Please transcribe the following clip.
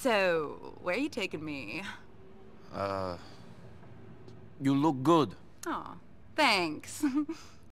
So, where are you taking me? Uh... You look good. Oh, thanks.